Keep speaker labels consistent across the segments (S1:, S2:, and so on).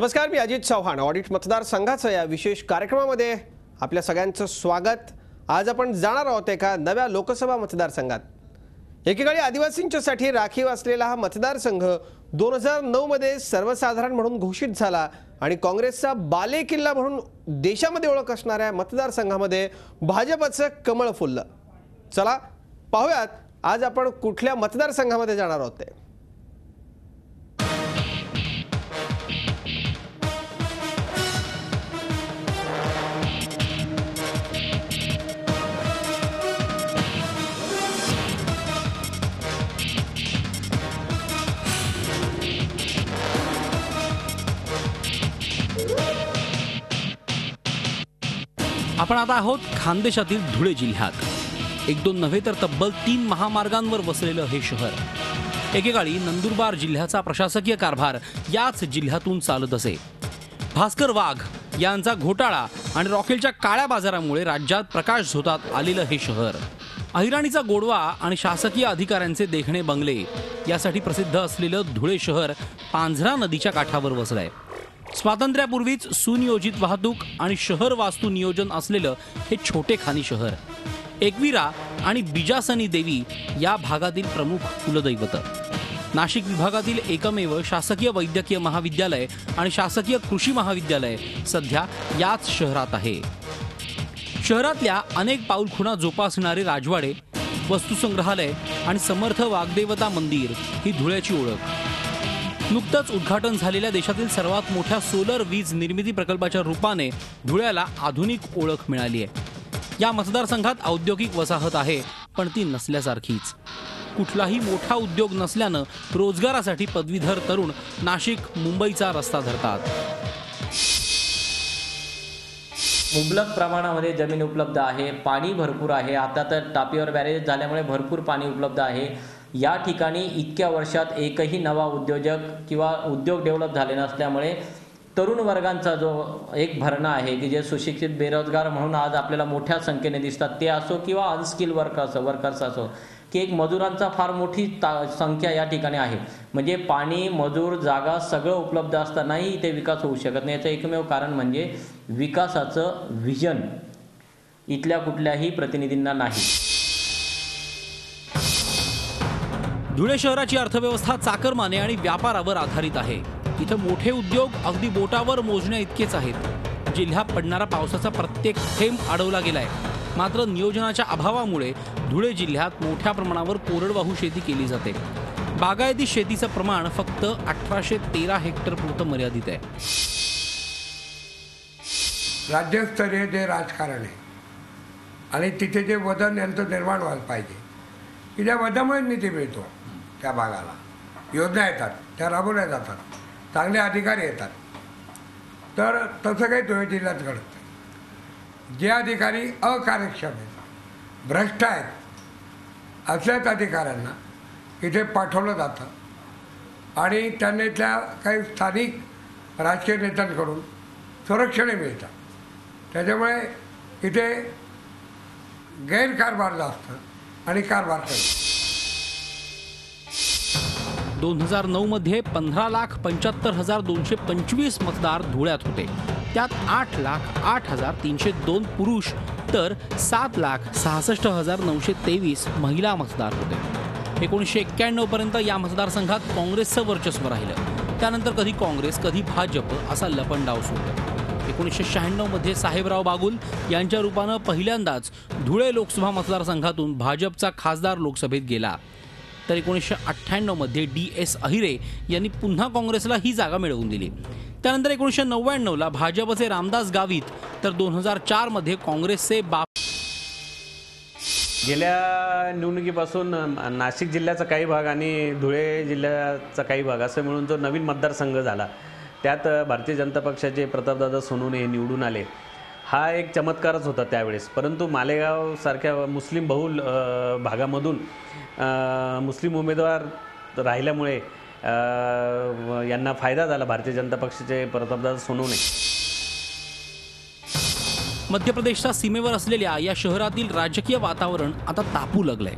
S1: नमस्कार मी अजित चव्हाण ऑडिट मतदारसंघाचं या विशेष कार्यक्रमामध्ये आपल्या सगळ्यांचं स्वागत. आज आपण जाणार आहोत एका नव्या लोकसभा मतदारसंघात. एकेकाळी आदिवासींच्यासाठी राखीव असलेला हा मतदारसंघ दोन हजार नऊमध्ये सर्वसाधारण म्हणून घोषित झाला आणि काँग्रेसचा बाले किल्ला म्हणून देशामध्ये ओळख असणाऱ्या मतदारसंघामध्ये भाजपचं कमळ फुललं. चला पाहूयात आज आपण कुठल्या मतदारसंघामध्ये जाणार आहोत ते.
S2: आपण आता आहोत खानदेशातील धुळे जिल्ह्यात. एक दोन नव्हे तर तब्बल तीन महामार्गांवर वसलेलं हे शहर. एकेकाळी नंदुरबार जिल्ह्याचा प्रशासकीय कारभार याच जिल्ह्यातून चालत असे. भास्कर वाघ यांचा घोटाळा आणि रॉकेलच्या काळ्या बाजारामुळे राज्यात प्रकाश झोतात आलेलं हे शहर. अहिराणीचा गोडवा आणि शासकीय अधिकाऱ्यांचे देखणे बंगले यासाठी प्रसिद्ध असलेलं धुळे शहर पांझरा नदीच्या काठावर वसलं आहे स्वातंत्र्यापूर्वीच सुनियोजित वाहतूक आणि शहर वास्तू नियोजन असलेलं हे छोटे खानी शहर. एकविरा आणि बिजासनी देवी या भागातील प्रमुख कुलदैवत. नाशिक विभागातील एकमेव शासकीय वैद्यकीय महाविद्यालय आणि शासकीय कृषी महाविद्यालय सध्या याच शहरात आहे. शहरातल्या अनेक पाऊलखुणा जोपासणारे राजवाडे वस्तुसंग्रहालय आणि समर्थ वाग्देवता मंदिर ही धुळ्याची ओळख. नुकतंच उद्घाटन झालेल्या देशातील सर्वात मोठ्या सोलर वीज निर्मिती प्रकल्पाच्या रूपाने धुळ्याला आधुनिक ओळख मिळाली आहे. या मतदारसंघात औद्योगिक वसाहत आहे पण ती नसल्यासारखीच. कुठलाही मोठा उद्योग नसल्यानं रोजगारासाठी पदवीधर तरुण नाशिक मुंबईचा रस्ता धरतात.
S3: मुबलक प्रमाणामध्ये जमीन उपलब्ध आहे पाणी भरपूर आहे. आता तर टापीवर बॅरेज झाल्यामुळे भरपूर पाणी उपलब्ध आहे. या ठिकाणी इतक्या वर्षात एकही नवा उद्योजक किंवा उद्योग डेव्हलप झाले नसल्यामुळे तरुण वर्गांचा जो एक भरणा आहे की जे सुशिक्षित बेरोजगार म्हणून आज आपल्याला मोठ्या संख्येने दिसतात ते असो किंवा अनस्किल वर्क असो वर्कर्स असो की एक मजुरांचा फार मोठी ता संख्या या ठिकाणी आहे. म्हणजे पाणी मजूर जागा सगळं उपलब्ध असतानाही इथे विकास होऊ शकत नाही. याचं एकमेव कारण म्हणजे विकासाचं व्हिजन इथल्या कुठल्याही प्रतिनिधींना नाही.
S2: धुळे शहराची अर्थव्यवस्था चाकरमाने आणि व्यापारावर आधारित आहे. इथं मोठे उद्योग अगदी बोटावर मोजण्या इतकेच आहेत. जिल्ह्यात पडणारा पावसाचा प्रत्येक थेंब अडवला गेलाय. मात्र नियोजनाच्या अभावामुळे धुळे जिल्ह्यात मोठ्या प्रमाणावर कोरडवाहू शेती केली जाते. बागायती शेतीचं प्रमाण फक्त अठराशे तेरा हेक्टर पुरतं मर्यादित आहे.
S4: राज्यस्तरीय जे राजकारण आहे आणि तिथे जे वजन यांचं निर्माण व्हायला पाहिजे की त्या वदामुळे निधी मिळतो. त्या भागाला. योजना येतात त्या राबवल्या जातात चांगले अधिकारी येतात. तर तसं काही धुळे जिल्ह्यात घडत नाही. जे अधिकारी अकार्यक्षम आहेत भ्रष्ट आहेत असल्याच अधिकाऱ्यांना इथे पाठवलं जातं. आणि त्यांना इथल्या काही स्थानिक राजकीय नेत्यांकडून संरक्षणे मिळतात. त्याच्यामुळे इथे गैरकारभार जास्त आणि कारभार कमी.
S2: दोन हजार नऊमध्ये पंधरा लाख पंच्याहत्तर हजार दोनशे पंचवीस मतदार धुळ्यात होते. त्यात आठ लाख आठ हजार तीनशे दोन पुरुष तर सात लाख सहासष्ट हजार नऊशे तेवीस महिला मतदार होते. एकोणीसशे एक्क्याण्णव पर्यंत या मतदारसंघात काँग्रेसचं वर्चस्व राहिलं. त्यानंतर कधी काँग्रेस कधी भाजप असा लपंडाव होता एकोणीसशे शहाण्णवमध्ये साहेबराव बागुल यांच्या रूपानं पहिल्यांदाच धुळे लोकसभा मतदारसंघातून भाजपचा खासदार लोकसभेत गेला. तर एकोणीसशे अठ्ठ्याण्णवमध्ये डी एस अहिरे यांनी पुन्हा काँग्रेसला ही जागा मिळवून दिली. त्यानंतर एकोणीसशे नव्याण्णवला भाजपचे रामदास गावित तर दोन हजार चारमध्ये काँग्रेसचे बाप
S5: गेल्या निवडणुकीपासून नाशिक जिल्ह्याचा काही भाग आणि धुळे जिल्ह्याचा काही भाग असं मिळून जो नवीन मतदारसंघ झाला त्यात भारतीय जनता पक्षाचे प्रतापदादा सोनवणे हे निवडून आले. हा एक चमत्कारच होता त्यावेळेस. परंतु मालेगावसारख्या मुस्लिम बहुल भागामधून मुस्लिम उमेदवार राहिल्यामुळे यांना फायदा झाला भारतीय जनता पक्षाचे प्रतापदादा सोनवणे.
S2: मध्य प्रदेशच्या सीमेवर असलेल्या या शहरातील राजकीय वातावरण आता तापू लागलंय.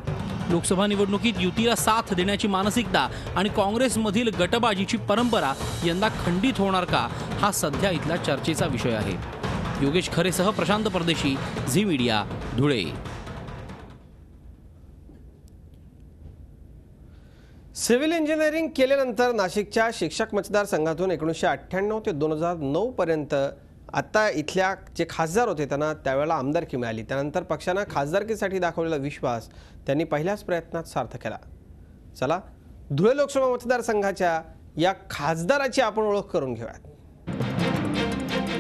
S2: लोकसभा निवडणुकीत युतीला साथ देण्याची मानसिकता आणि काँग्रेसमधील गटबाजीची परंपरा यंदा खंडित होणार का हा सध्या इथला चर्चेचा विषय आहे. Yogesh खरेसह Prashant Pardeshi Zee media Dhule.
S1: Civil engineering केल्यानंतर नाशिकच्या शिक्षक मतदारसंघातून एकोणीसशे अठ्ठ्याण्णव ते दोन हजार नऊपर्यंत आत्ता इथल्या जे खासदार होते त्यांना त्यावेळेला आमदारकी मिळाली. त्यानंतर पक्षानं खासदारकीसाठी दाखवलेला विश्वास त्यांनी पहिल्याच प्रयत्नात सार्थ केला. चला धुळे लोकसभा मतदारसंघाच्या या खासदाराची आपण ओळख करून घेऊयात.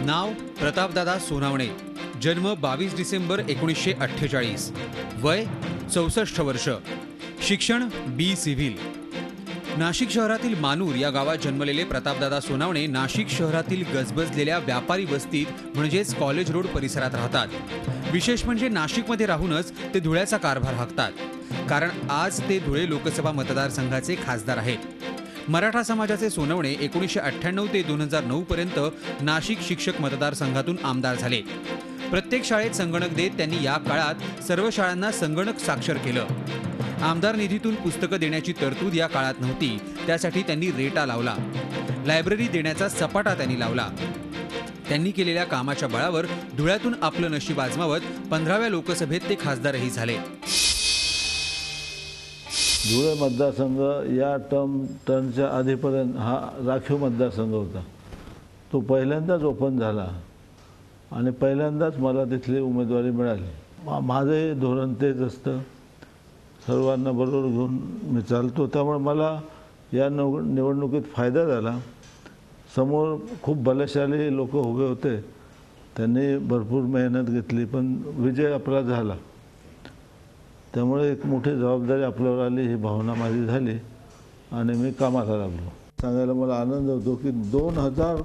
S6: नाव प्रतापदादा सोनावणे. जन्म बावीस डिसेंबर एकोणीसशे अठ्ठेचाळीस. वय चौसष्ट वर्ष. शिक्षण बी सिव्हिल. नाशिक शहरातील मानूर या गावात जन्मलेले प्रतापदादा सोनावणे नाशिक शहरातील गजबजलेल्या व्यापारी वस्तीत म्हणजेच कॉलेज रोड परिसरात राहतात. विशेष म्हणजे नाशिकमध्ये राहूनच ते धुळ्याचा कारभार हाकतात. कारण आज ते धुळे लोकसभा मतदारसंघाचे खासदार आहेत. मराठा समाजाचे सोनवणे एकोणीसशे अठ्ठ्याण्णव ते दोन हजार नऊ पर्यंत नाशिक शिक्षक मतदारसंघातून आमदार झाले. प्रत्येक शाळेत संगणक देत त्यांनी या काळात सर्व शाळांना संगणक साक्षर केलं. आमदार निधीतून पुस्तकं देण्याची तरतूद या काळात नव्हती त्यासाठी त्यांनी रेटा लावला. लायब्ररी देण्याचा सपाटा त्यांनी लावला. त्यांनी केलेल्या कामाच्या बळावर धुळ्यातून आपलं नशीब आजमावत पंधराव्या लोकसभेत ते खासदारही झाले.
S7: धुळे मतदारसंघ या टर्म टर्नच्या आधीपर्यंत हा राखीव मतदारसंघ होता. तो पहिल्यांदाच ओपन झाला आणि पहिल्यांदाच मला तिथली उमेदवारी मिळाली. मा माझंही धोरण तेच असतं. सर्वांना बरोबर घेऊन मी चालतो. त्यामुळे मला या नव निवडणुकीत फायदा झाला. समोर खूप बलशाली लोक उभे होते. त्यांनी भरपूर मेहनत घेतली पण विजय आपला झाला. त्यामुळे एक मोठी जबाबदारी आपल्यावर आली ही भावना माझी झाली आणि मी कामाला लागलो. सांगायला मला आनंद होतो की दोन हजार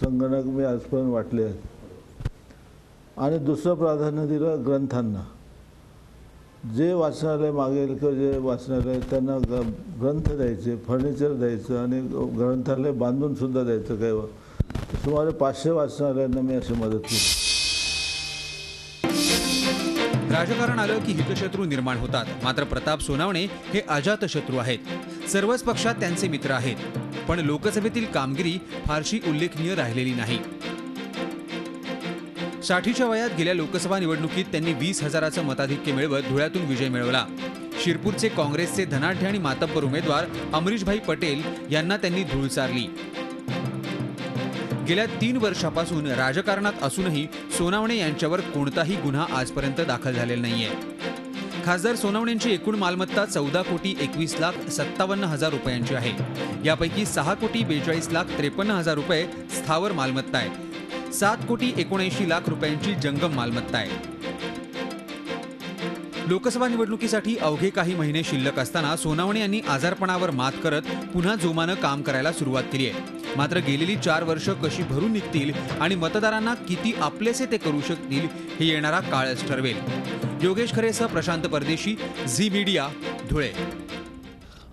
S7: संगणक मी आजपर्यंत वाटले आहेत. आणि दुसरं प्राधान्य दिलं ग्रंथांना. जे वाचनालय मागेल किंवा जे वाचनालय त्यांना ग्रंथ द्यायचे फर्निचर द्यायचं आणि ग्रंथालय बांधूनसुद्धा द्यायचं काही सुमारे पाचशे वाचनालयांना मी अशी मदत केली.
S6: राजकारण आलं की हितशत्रू निर्माण होतात. मात्र प्रताप सोनावणे हे अजातशत्रू आहेत. सर्वच पक्षात त्यांचे मित्र आहेत. पण लोकसभेतील कामगिरी फारशी उल्लेखनीय राहिलेली नाही. साठीच्या वयात गेल्या लोकसभा निवडणुकीत त्यांनी वीस हजाराचं मताधिक्य मिळवत धुळ्यातून विजय मिळवला. शिरपूरचे काँग्रेसचे धनाढ्य आणि मातब्बर उमेदवार अमरीशभाई पटेल यांना त्यांनी धूळ चारली गेल्या तीन वर्षापासून राजकारणात असूनही सोनावणे यांच्यावर कोणताही गुन्हा आजपर्यंत दाखल झालेला नाहीये. खासदार सोनावणेंची एकूण मालमत्ता चौदा कोटी एकवीस लाख सत्तावन्न हजार रुपयांची आहे. यापैकी सहा कोटी बेचाळीस लाख त्रेपन्न हजार रुपये स्थावर मालमत्ता आहे. सात कोटी एकोणऐंशी लाख रुपयांची जंगम मालमत्ता आहे. लोकसभा निवडणुकीसाठी अवघे काही महिने शिल्लक असताना सोनावणे यांनी आजारपणावर मात करत पुन्हा जोमानं काम करायला सुरुवात केली आहे. मात्र गेलेली चार वर्ष कशी भरून निघतील आणि मतदारांना किती आपलेसे ते करू शकतील हे येणारा काळच ठरवेल. योगेश खरेसह प्रशांत परदेशी झी मीडिया धुळे.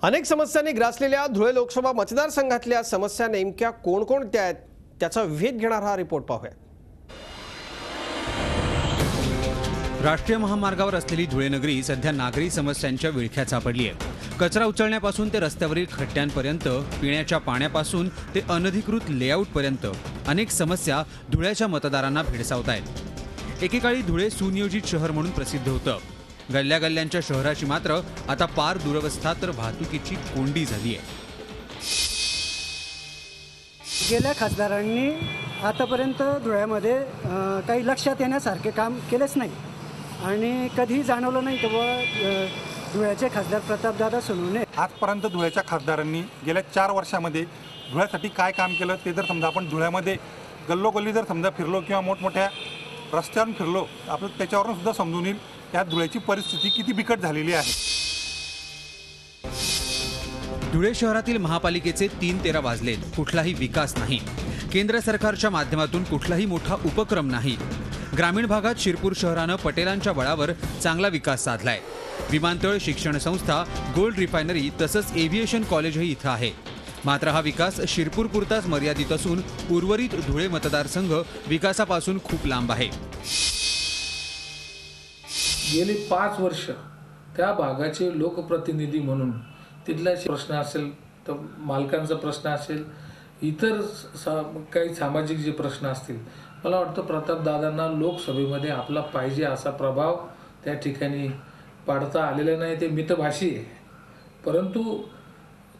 S1: अनेक समस्यांनी ग्रासलेल्या धुळे लोकसभा मतदारसंघातल्या समस्या नेमक्या कोणकोणत्या आहेत त्याचा वेध घेणारा हा रिपोर्ट पाहूया
S6: राष्ट्रीय महामार्गावर असलेली धुळे नगरी सध्या नागरी समस्यांच्या विळख्यात सापडली आहे. कचरा उचलण्यापासून ते रस्त्यावरील खड्ड्यांपर्यंत पिण्याच्या पाण्यापासून ते अनधिकृत लेआउटपर्यंत अनेक समस्या धुळ्याच्या मतदारांना भेडसावत आहेत. एकेकाळी धुळे सुनियोजित शहर म्हणून प्रसिद्ध होतं. गल्ल्या गल्ल्यांच्या शहराची मात्र आता पार दुरवस्था तर वाहतुकीची कोंडी झाली आहे.
S8: गेल्या खासदारांनी आतापर्यंत धुळ्यामध्ये काही लक्षात येण्यासारखे काम केलेच नाही. आणि कधीही जाणवलं नाही की अ, धुळ्याचे खासदार प्रतापदादा सोनवणे.
S9: आजपर्यंत धुळ्याच्या खासदारांनी गेल्या चार वर्षामध्ये धुळ्यासाठी काय काम केलं ते जर समजा आपण धुळ्यामध्ये गल्लोगल्ली जर समजा फिरलो किंवा मोठमोठ्या रस्त्यावरून फिरलो आपण त्याच्यावरून सुद्धा समजून येईल त्या धुळ्याची परिस्थिती किती बिकट झालेली आहे.
S6: धुळे शहरातील महापालिकेचे तीन तेरा वाजलेत कुठलाही विकास नाही. केंद्र सरकारच्या माध्यमातून कुठलाही मोठा उपक्रम नाही. ग्रामीण भागात शिरपूर शहरानं पटेलांच्या बळावर चांगला विकास साधलाय. विमानतळ शिक्षण संस्था गोल्ड रिफायनरी तसंच एव्हिएशन कॉलेजही इथं आहे. मात्र हा विकास शिरपूर पुरताच मर्यादित असून उर्वरित धुळे मतदारसंघ विकासापासून खूप लांब आहे.
S10: गेली पाच वर्ष त्या भागाचे लोकप्रतिनिधी म्हणून तिथला प्रश्न असेल तर मालकांचा प्रश्न असेल इतर सा काही सामाजिक जे प्रश्न असतील मला वाटतं प्रतापदादांना लोकसभेमध्ये आपला पाहिजे असा प्रभाव त्या ठिकाणी पाडता आलेला नाही ते मितभाषी आहे. परंतु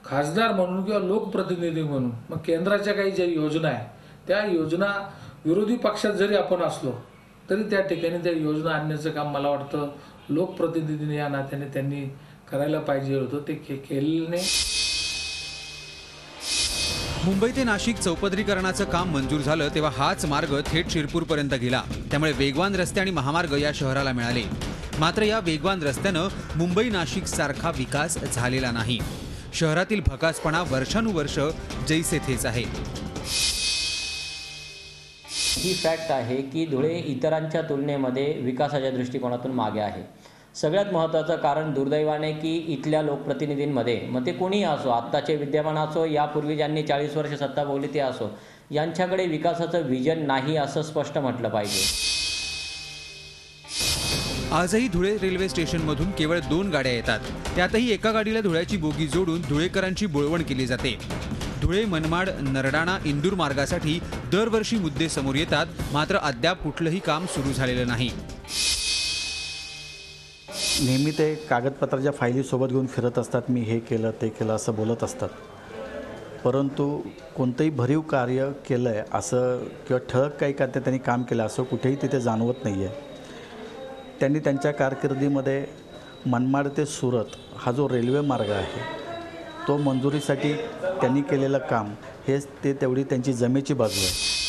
S10: खासदार म्हणून किंवा लोकप्रतिनिधी म्हणून मग केंद्राच्या काही ज्या योजना आहे त्या योजना विरोधी पक्षात जरी आपण असलो तरी त्या ठिकाणी त्या योजना आणण्याचं काम मला वाटतं लोकप्रतिनिधी या नात्याने त्यांनी करायला पाहिजे होतं. ते के केलेलं नाही.
S6: मुंबई ते नाशिक चौपदरीकरणाचं काम मंजूर झालं तेव्हा हाच मार्ग थेट शिरपूरपर्यंत गेला. त्यामुळे वेगवान रस्ते आणि महामार्ग या शहराला मिळाले. मात्र या वेगवान रस्त्यानं मुंबई नाशिक सारखा विकास झालेला नाही. शहरातील भकासपणा वर्षानुवर्ष जैसे थेच आहे.
S3: ही फॅक्ट आहे की धुळे इतरांच्या तुलनेमध्ये विकासाच्या दृष्टिकोनातून मागे आहे. सगळ्यात महत्त्वाचं कारण दुर्दैवाने की इथल्या लोकप्रतिनिधींमध्ये मग ते कोणीही असो आत्ताचे विद्यमान असो यापूर्वी ज्यांनी चाळीस वर्ष सत्ता भोगली ते असो यांच्याकडे विकासाचं विजन नाही असं स्पष्ट म्हटलं पाहिजे.
S6: आजही धुळे रेल्वे स्टेशनमधून केवळ दोन गाड्या येतात. त्यातही एका गाडीला धुळ्याची बोगी जोडून धुळेकरांची बोळवण केली जाते. धुळे मनमाड नरडाणा इंदूर मार्गासाठी दरवर्षी मुद्दे समोर येतात मात्र अद्याप कुठलंही काम सुरू झालेलं नाही.
S11: नेहमी ते कागदपत्राच्या फायली सोबत घेऊन फिरत असतात मी हे केलं ते केलं असं बोलत असतात. परंतु कोणतंही भरीव कार्य केलं आहे असं किंवा ठळक काही का त्यांनी काम केलं असं कुठेही तिथे जाणवत नाही आहे त्यांनी त्यांच्या कारकिर्दीमध्ये मनमाड ते सुरत हा जो रेल्वे मार्ग आहे तो मंजुरीसाठी त्यांनी केलेलं काम हेच ते तेवढी त्यांची जमेची बाजू आहे.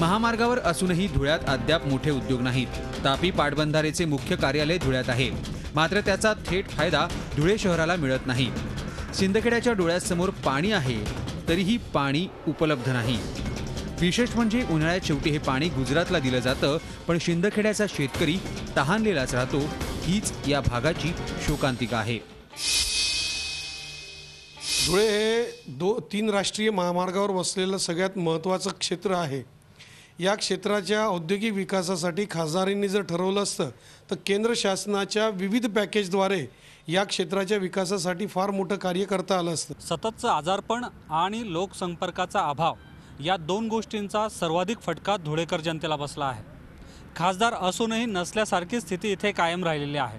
S6: महामार्गावर असूनही धुळ्यात अद्याप मोठे उद्योग नाहीत. तापी पाटबंधारेचे मुख्य कार्यालय धुळ्यात आहे. मात्र त्याचा थेट फायदा धुळे शहराला मिळत नाही. सिंदखेड्याच्या डोळ्यासमोर पाणी आहे तरीही पाणी उपलब्ध नाही. विशेष म्हणजे उन्हाळ्यात शेवटी हे पाणी गुजरातला दिलं जातं पण शिंदखेड्याचा शेतकरी तहानलेलाच राहतो हीच या भागाची शोकांतिका आहे.
S12: धुळे हे दो तीन राष्ट्रीय महामार्गावर वसलेलं सगळ्यात महत्त्वाचं क्षेत्र आहे. या क्षेत्राच्या औद्योगिक विकासासाठी खासदारांनी जर ठरवलं असतं तर केंद्र शासनाच्या विविध पॅकेजद्वारे या क्षेत्राच्या विकासासाठी फार मोठं कार्य करता आलं असतं.
S13: सततचं आजारपण आणि लोकसंपर्काचा अभाव या दोन गोष्टींचा सर्वाधिक फटका धुळेकर जनतेला बसला आहे. खासदार असूनही नसल्यासारखी स्थिती इथे कायम राहिलेली आहे.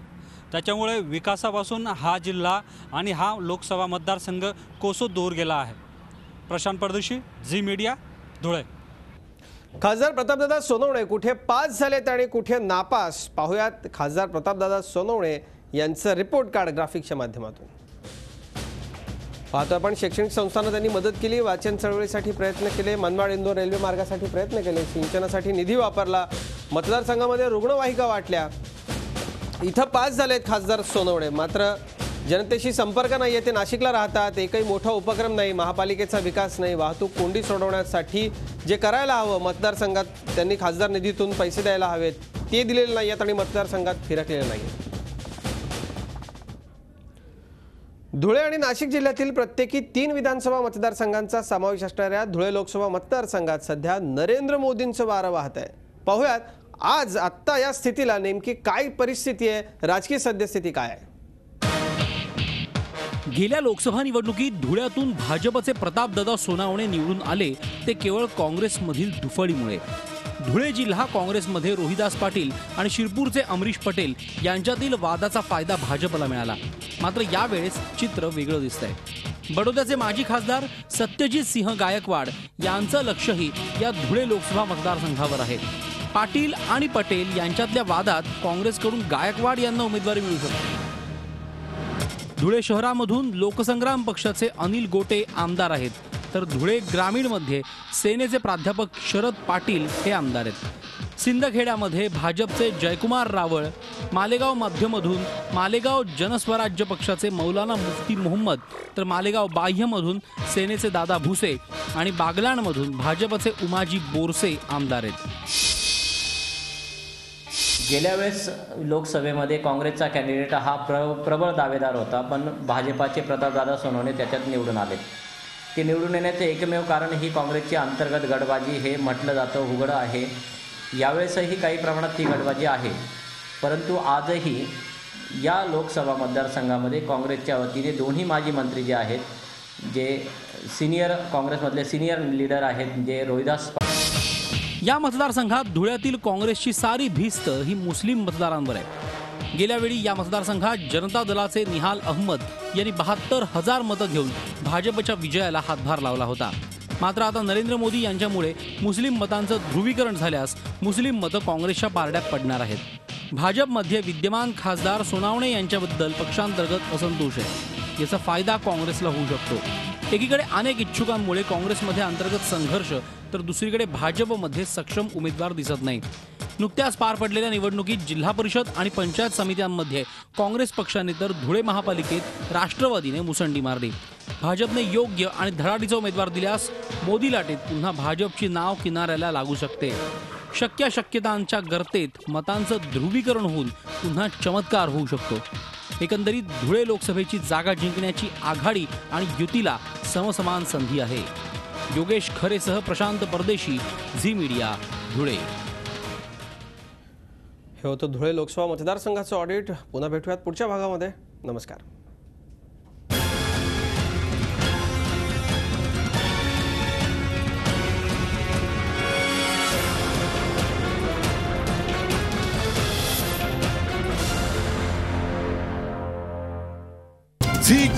S13: त्याच्यामुळे विकासापासून हा जिल्हा आणि हा लोकसभा मतदारसंघ कोसो दूर गेला आहे. Prashant Pardeshi Zee media Dhule.
S1: खासदार प्रतापदादा सोनवणे कुठे पास झालेत आणि कुठे नापास? पाहूयात खासदार प्रतापदादा सोनवणे यांचं रिपोर्ट कार्ड ग्राफिक्सच्या माध्यमातून. पाहतो आपण शैक्षणिक संस्थांना त्यांनी मदत केली वाचन चळवळीसाठी प्रयत्न केले मनमाड इंदोर रेल्वे मार्गासाठी प्रयत्न केले सिंचनासाठी निधी वापरला मतदारसंघामध्ये रुग्णवाहिका वाटल्या. इथं पास झालेत खासदार सोनवणे मात्र जनतेशी संपर्क नाही आहे ते नाशिकला राहतात. एकही मोठा उपक्रम नाही महापालिकेचा विकास नाही. वाहतूक कोंडी सोडवण्यासाठी जे करायला हवं मतदारसंघात त्यांनी खासदार निधीतून पैसे द्यायला हवेत. ते दिलेले नाही आहेत आणि मतदारसंघात फिरकलेले नाही धुळे आणि नाशिक जिल्ह्यातील प्रत्येकी तीन विधानसभा मतदारसंघांचा समावेश असणाऱ्या धुळे लोकसभा मतदारसंघात सध्या नरेंद्र मोदींचं वारं वाहत आहे. पाहुयात आज आत्ता या स्थितीला नेमकी काय परिस्थिती आहे? राजकीय सद्यस्थिती काय आहे?
S2: गेल्या लोकसभा निवडणुकीत धुळ्यातून भाजपचे प्रतापदादा सोनावणे निवडून आले ते केवळ काँग्रेसमधील दुफळीमुळे. धुळे जिल्हा काँग्रेसमध्ये रोहिदास पाटील आणि शिरपूरचे अमरीश पटेल यांच्यातील वादाचा फायदा भाजपला मिळाला. मात्र यावेळेस चित्र वेगळं दिसतंय. बडोद्याचे माजी खासदार सत्यजित सिंह गायकवाड यांचं लक्षही या धुळे लोकसभा मतदारसंघावर आहे. पाटील आणि पटेल यांच्यातल्या वादात काँग्रेसकडून गायकवाड यांना उमेदवारी मिळू शकते. धुळे शहरामधून लोकसंग्राम पक्षाचे अनिल गोटे आमदार आहेत. तर धुळे ग्रामीणमध्ये सेनेचे प्राध्यापक शरद पाटील हे आमदार आहेत. सिंदखेड्यामध्ये भाजपचे जयकुमार रावळ मालेगाव मध्यमधून मालेगाव जनस्वराज्य पक्षाचे मौलाना मुफ्ती मोहम्मद तर मालेगाव बाह्यमधून सेनेचे दादा भुसे आणि बागलाणमधून भाजपचे उमाजी बोरसे आमदार आहेत.
S3: गेल्या वेळेस लोकसभेमध्ये काँग्रेसचा कॅन्डिडेट हा प्र प्रबळ दावेदार होता पण भाजपाचे प्रतापदादा सोनवणे त्याच्यात निवडून आले. ते निवडून येण्याचे एकमेव कारण ही काँग्रेसची अंतर्गत गडबाजी हे म्हटलं जातं उघडं आहे. यावेळेसही काही प्रमाणात ती गडबाजी आहे. परंतु आजही या लोकसभा मतदारसंघामध्ये काँग्रेसच्या वतीने दोन्ही माजी मंत्री जे आहेत जे सिनियर काँग्रेसमधले सिनियर लीडर आहेत जे रोहिदास
S2: या मतदारसंघात धुळ्यातील काँग्रेसची सारी भिस्त ही मुस्लिम मतदारांवर आहे. गेल्यावेळी या मतदारसंघात जनता दलाचे निहाल अहमद यांनी बहात्तर हजार मतं घेऊन भाजपच्या विजयाला हातभार लावला होता. मात्र आता नरेंद्र मोदी यांच्यामुळे मुस्लिम मतांचं ध्रुवीकरण झाल्यास मुस्लिम मतं काँग्रेसच्या पारड्यात पडणार आहेत. भाजपमध्ये विद्यमान खासदार सोनावणे यांच्याबद्दल पक्षांतर्गत असंतोष आहे. याचा फायदा काँग्रेसला होऊ शकतो. एकीकडे अनेक इच्छुकांमुळे काँग्रेसमध्ये अंतर्गत संघर्ष तर दुसरीकडे भाजपमध्ये सक्षम उमेदवार दिसत नाही नुकत्याच पार पडलेल्या निवडणुकीत जिल्हा परिषद आणि पंचायत समित्यांमध्ये काँग्रेस पक्षाने तर धुळे महापालिकेत राष्ट्रवादीने मुसंडी मारली. भाजपने योग्य आणि धडाडीचा उमेदवार दिल्यास मोदी लाटेत पुन्हा भाजपची नाव किनाऱ्याला लागू शकते. शक्य शक्यतांच्या गर्तेत मतांचं ध्रुवीकरण होऊन पुन्हा चमत्कार होऊ शकतो. एकंदरीत धुळे लोकसभेची जागा जिंकण्याची आघाडी आणि युतीला समसमान संधी आहे. योगेश खरेसह प्रशांत परदेशी झी मीडिया धुळे.
S1: हे होतं धुळे लोकसभा मतदारसंघाचं ऑडिट पुन्हा भेटूयात पुढच्या भागामध्ये. नमस्कार.